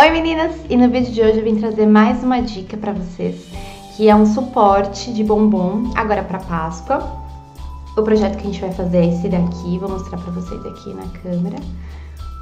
Oi meninas! E no vídeo de hoje eu vim trazer mais uma dica para vocês, que é um suporte de bombom agora para Páscoa. O projeto que a gente vai fazer é esse daqui, vou mostrar para vocês aqui na câmera.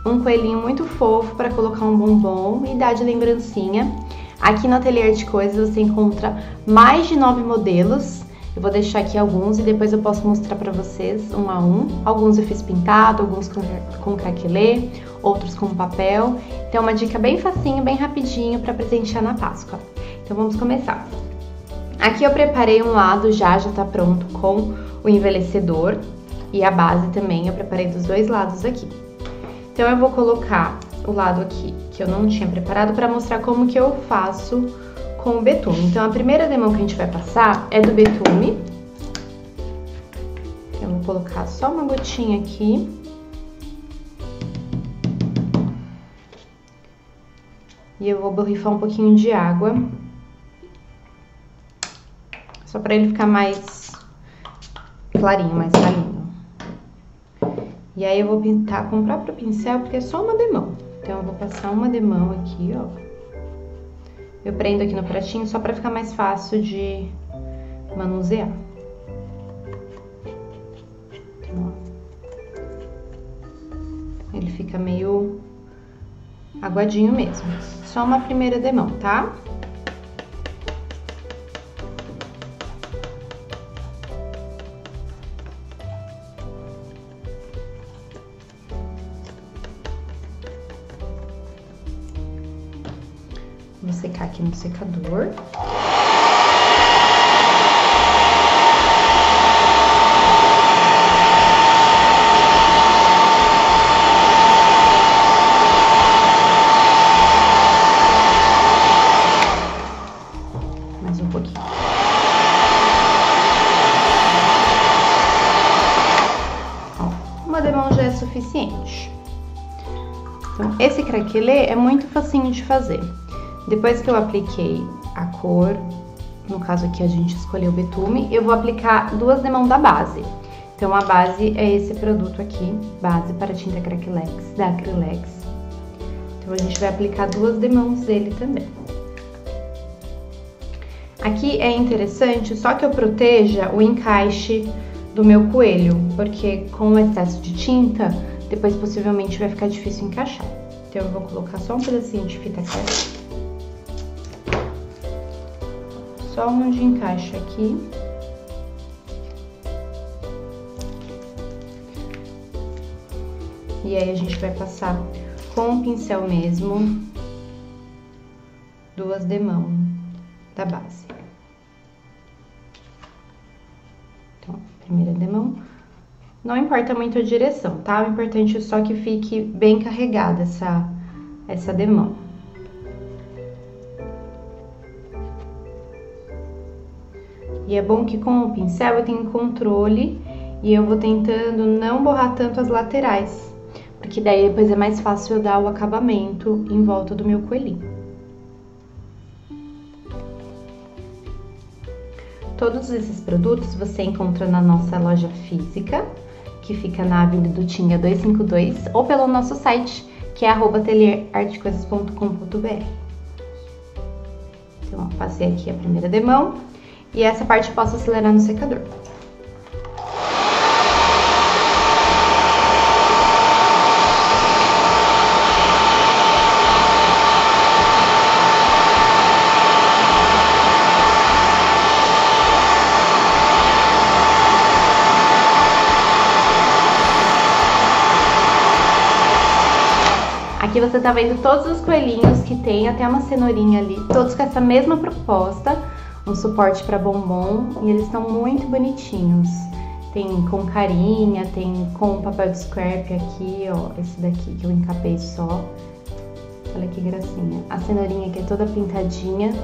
Um coelhinho muito fofo para colocar um bombom e dar de lembrancinha. Aqui no Ateliê de Coisas você encontra mais de nove modelos eu vou deixar aqui alguns e depois eu posso mostrar para vocês um a um. Alguns eu fiz pintado, alguns com, com craquelê, outros com papel. Então, uma dica bem facinho, bem rapidinho para presentear na Páscoa. Então, vamos começar. Aqui eu preparei um lado já, já tá pronto com o envelhecedor e a base também eu preparei dos dois lados aqui. Então, eu vou colocar o lado aqui que eu não tinha preparado para mostrar como que eu faço com o betume. Então, a primeira demão que a gente vai passar é do betume. Eu vou colocar só uma gotinha aqui. E eu vou borrifar um pouquinho de água. Só para ele ficar mais clarinho, mais clarinho. E aí eu vou pintar com o próprio pincel, porque é só uma demão. Então, eu vou passar uma demão aqui, ó. Eu prendo aqui no pratinho só para ficar mais fácil de manusear. Então, ele fica meio aguadinho mesmo. Só uma primeira demão, tá? Vou secar aqui no secador. Mais um pouquinho. Uma demão já é suficiente. Então, esse craquelê é muito facinho de fazer. Depois que eu apliquei a cor, no caso aqui a gente escolheu o betume, eu vou aplicar duas demãos da base. Então a base é esse produto aqui, base para tinta Craquelex, da Acrylex. Então a gente vai aplicar duas demãos dele também. Aqui é interessante só que eu proteja o encaixe do meu coelho, porque com o excesso de tinta, depois possivelmente vai ficar difícil encaixar. Então eu vou colocar só um pedacinho de fita crepe só onde encaixa aqui. E aí a gente vai passar com o pincel mesmo duas demãos da base. Então, primeira demão. Não importa muito a direção, tá? O importante é só que fique bem carregada essa, essa demão. E é bom que com o pincel eu tenho controle e eu vou tentando não borrar tanto as laterais, porque daí depois é mais fácil eu dar o acabamento em volta do meu coelhinho. Todos esses produtos você encontra na nossa loja física, que fica na Avenida do Tinha 252, ou pelo nosso site, que é atelierartecoisas.com.br. Então, passei aqui a primeira demão. E essa parte posso acelerar no secador. Aqui você tá vendo todos os coelhinhos que tem, até uma cenourinha ali, todos com essa mesma proposta um suporte para bombom e eles estão muito bonitinhos. Tem com carinha, tem com papel de scrap aqui, ó, esse daqui que eu encapei só. Olha que gracinha. A cenourinha aqui é toda pintadinha.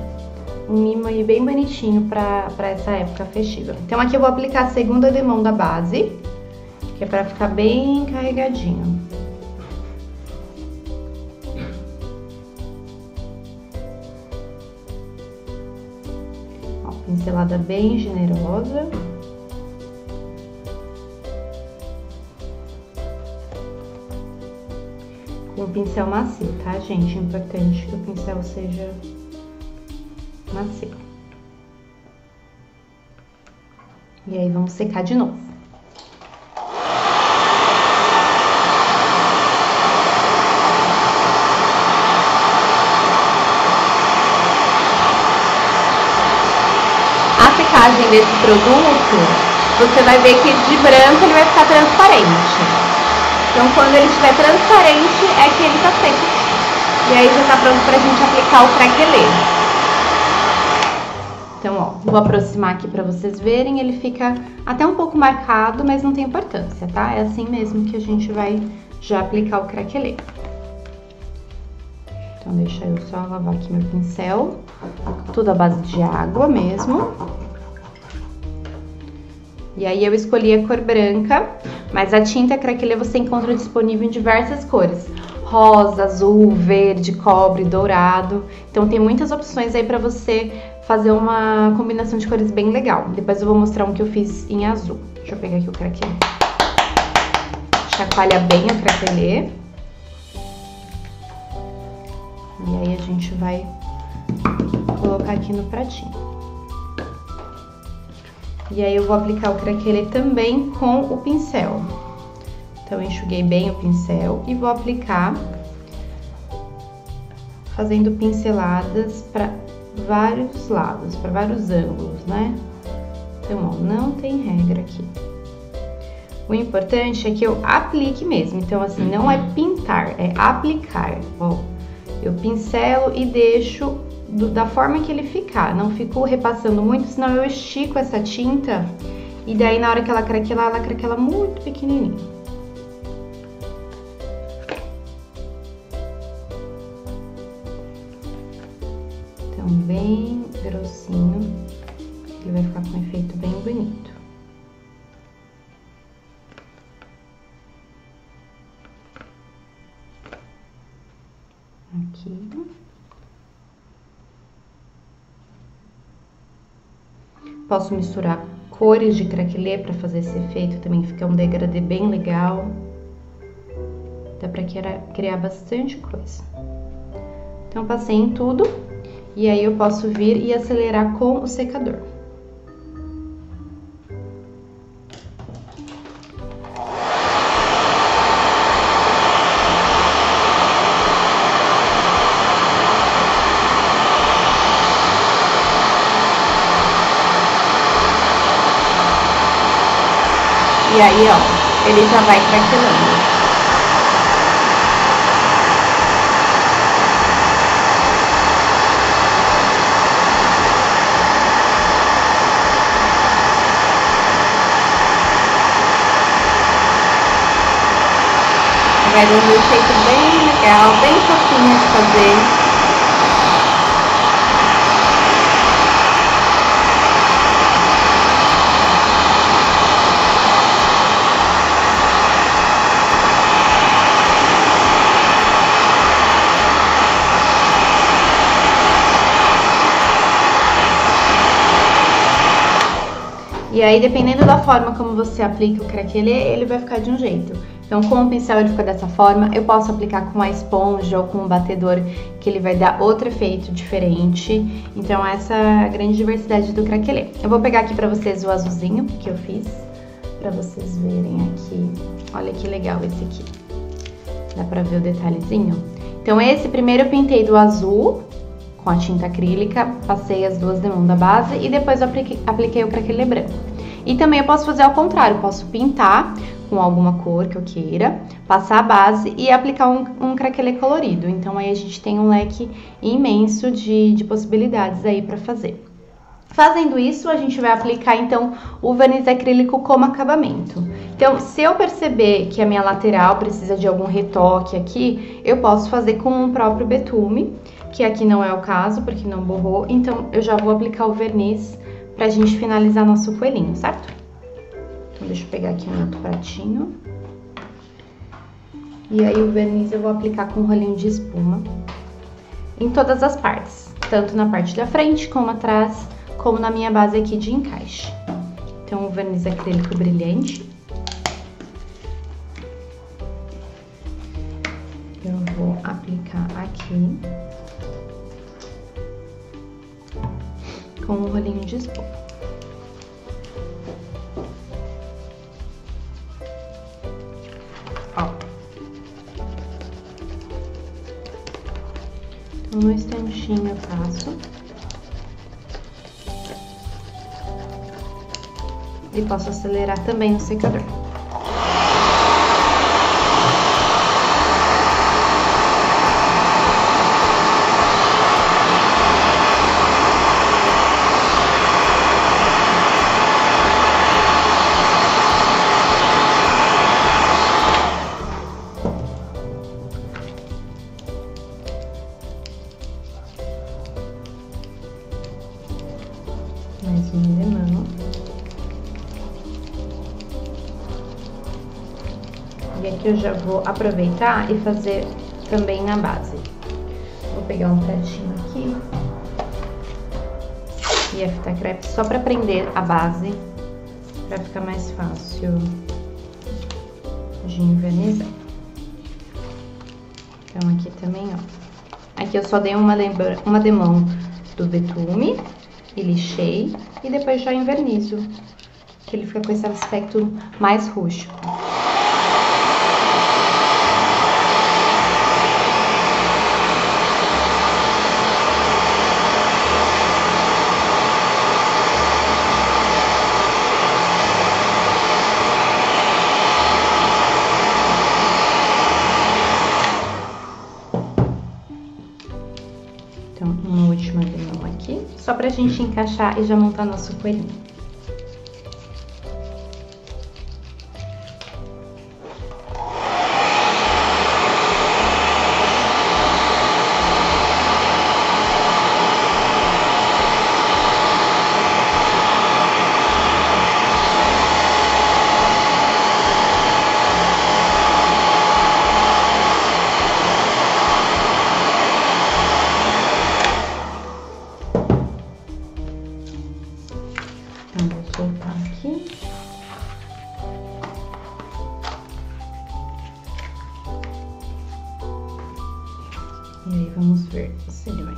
Um mimo aí bem bonitinho pra essa época festiva. Então aqui eu vou aplicar a segunda demão da base, que é pra ficar bem carregadinho. Pincelada bem generosa. com o pincel macio, tá, gente? É importante que o pincel seja macio. E aí, vamos secar de novo. A secagem desse produto, você vai ver que de branco ele vai ficar transparente. Então, quando ele estiver transparente, é que ele tá seco. E aí já tá pronto pra gente aplicar o craquelê. Então, ó, vou aproximar aqui pra vocês verem. Ele fica até um pouco marcado, mas não tem importância, tá? É assim mesmo que a gente vai já aplicar o craquelê. Então, deixa eu só lavar aqui meu pincel. Tudo à base de água mesmo. E aí eu escolhi a cor branca, mas a tinta craquelê você encontra disponível em diversas cores. Rosa, azul, verde, cobre, dourado. Então tem muitas opções aí para você fazer uma combinação de cores bem legal. Depois eu vou mostrar um que eu fiz em azul. Deixa eu pegar aqui o craquelê. Chacoalha bem o craquelê. E aí a gente vai colocar aqui no pratinho. E aí eu vou aplicar o craquelê também com o pincel. Então, enxuguei bem o pincel e vou aplicar fazendo pinceladas para vários lados, para vários ângulos, né? Então, ó, não tem regra aqui. O importante é que eu aplique mesmo. Então, assim, não é pintar, é aplicar. Ó, eu pincelo e deixo do, da forma que ele ficar. Não fico repassando muito, senão eu estico essa tinta e daí na hora que ela craquelar, ela craquela muito pequenininho. Então, bem grossinho, ele vai ficar com efeito Posso misturar cores de craquelê para fazer esse efeito, também fica um degradê bem legal. Dá para criar bastante coisa. Então, passei em tudo e aí eu posso vir e acelerar com o secador. E aí, ó, ele já vai craquelando. Vai dando um jeito bem legal, bem fofinho de fazer. E aí, dependendo da forma como você aplica o craquelê, ele vai ficar de um jeito. Então, com o pincel ele fica dessa forma, eu posso aplicar com a esponja ou com um batedor, que ele vai dar outro efeito diferente. Então, essa é a grande diversidade do craquelê. Eu vou pegar aqui pra vocês o azulzinho que eu fiz, pra vocês verem aqui. Olha que legal esse aqui. Dá pra ver o detalhezinho? Então, esse primeiro eu pintei do azul, com a tinta acrílica, passei as duas demãos da base e depois eu apliquei o craquelê branco. E também eu posso fazer ao contrário, posso pintar com alguma cor que eu queira, passar a base e aplicar um, um craquelê colorido. Então aí a gente tem um leque imenso de, de possibilidades aí para fazer. Fazendo isso, a gente vai aplicar então o verniz acrílico como acabamento. Então, se eu perceber que a minha lateral precisa de algum retoque aqui, eu posso fazer com o próprio betume, que aqui não é o caso, porque não borrou, então eu já vou aplicar o verniz pra gente finalizar nosso coelhinho, certo? Então, deixa eu pegar aqui um outro pratinho. E aí o verniz eu vou aplicar com um rolinho de espuma em todas as partes, tanto na parte da frente como atrás, como na minha base aqui de encaixe. Então, o verniz acrílico brilhante. Eu vou aplicar aqui com um rolinho de espuma. Ó. Então, no instantinho eu passo. E posso acelerar também no secador. Mais um limão. E aqui eu já vou aproveitar e fazer também na base. Vou pegar um pratinho aqui e a fita crepe só para prender a base, para ficar mais fácil de envernizar. Então aqui também, ó. Aqui eu só dei uma, uma demão do betume e lixei e depois já envernizo, que ele fica com esse aspecto mais rústico. Gente encaixar e já montar nosso coelhinho.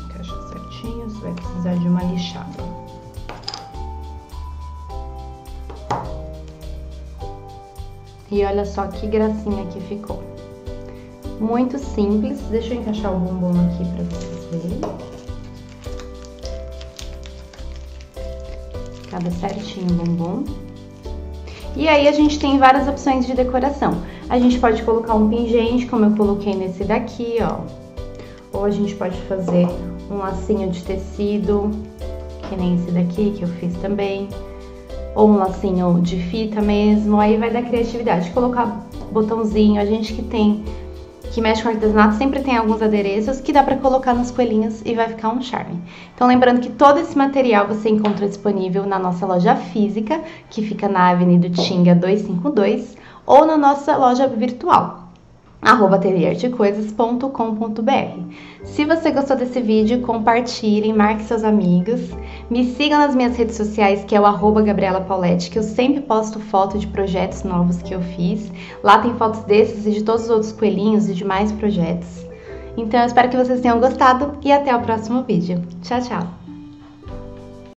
Encaixar certinho, se vai precisar de uma lixada. E olha só que gracinha que ficou. Muito simples. Deixa eu encaixar o bombom aqui pra vocês verem. Cabe certinho o bombom. E aí a gente tem várias opções de decoração. A gente pode colocar um pingente, como eu coloquei nesse daqui, ó. Ou a gente pode fazer um lacinho de tecido, que nem esse daqui que eu fiz também. Ou um lacinho de fita mesmo, aí vai dar criatividade. Colocar botãozinho, a gente que tem que mexe com artesanato sempre tem alguns adereços que dá para colocar nos coelhinhos e vai ficar um charme. Então lembrando que todo esse material você encontra disponível na nossa loja física, que fica na Avenida Tinga 252, ou na nossa loja virtual arroba atelierdecoisas.com.br. Se você gostou desse vídeo, compartilhe, marque seus amigos. Me sigam nas minhas redes sociais, que é o arroba Gabriela Paulette, que eu sempre posto foto de projetos novos que eu fiz. Lá tem fotos desses e de todos os outros coelhinhos e de mais projetos. Então eu espero que vocês tenham gostado e até o próximo vídeo. Tchau, tchau!